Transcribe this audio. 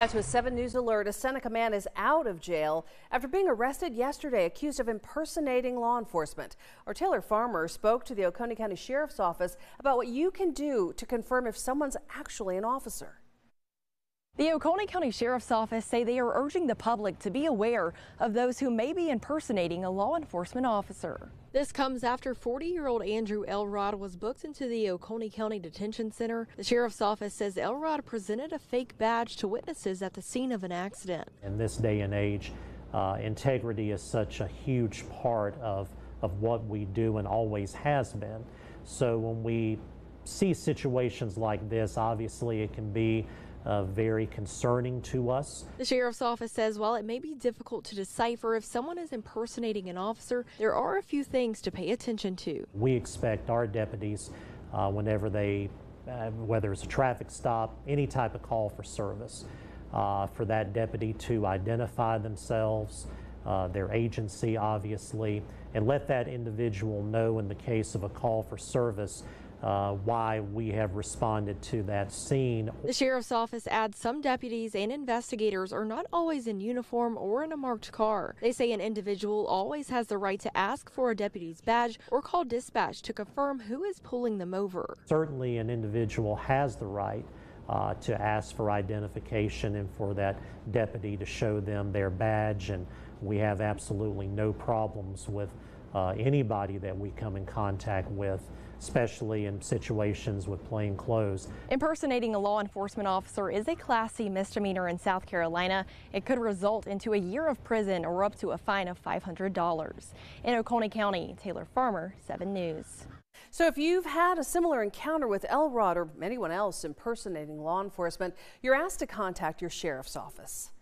That's with 7 News Alert. A Seneca man is out of jail after being arrested yesterday accused of impersonating law enforcement. Our Taylor Farmer spoke to the Oconee County Sheriff's Office about what you can do to confirm if someone's actually an officer. The Oconee County Sheriff's Office say they are urging the public to be aware of those who may be impersonating a law enforcement officer. This comes after 40-year-old Andrew Elrod was booked into the Oconee County Detention Center. The Sheriff's Office says Elrod presented a fake badge to witnesses at the scene of an accident. In this day and age, uh, integrity is such a huge part of, of what we do and always has been. So when we see situations like this, obviously it can be uh, very concerning to us. The sheriff's office says while it may be difficult to decipher if someone is impersonating an officer, there are a few things to pay attention to. We expect our deputies, uh, whenever they, uh, whether it's a traffic stop, any type of call for service, uh, for that deputy to identify themselves, uh, their agency, obviously, and let that individual know in the case of a call for service uh, why we have responded to that scene. The sheriff's office adds some deputies and investigators are not always in uniform or in a marked car. They say an individual always has the right to ask for a deputy's badge or call dispatch to confirm who is pulling them over. Certainly, an individual has the right. Uh, to ask for identification and for that deputy to show them their badge and we have absolutely no problems with uh, anybody that we come in contact with, especially in situations with plain clothes. Impersonating a law enforcement officer is a Class C misdemeanor in South Carolina. It could result into a year of prison or up to a fine of $500. In Oconee County, Taylor Farmer, 7 News. So if you've had a similar encounter with Elrod or anyone else impersonating law enforcement, you're asked to contact your sheriff's office.